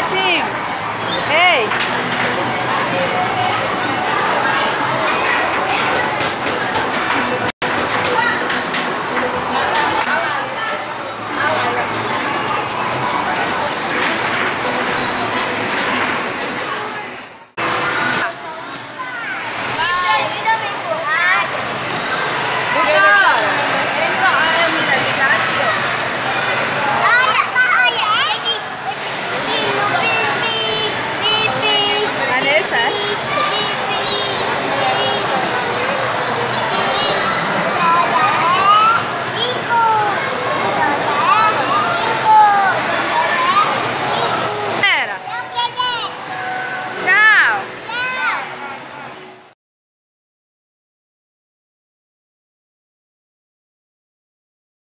Netinho. Ei.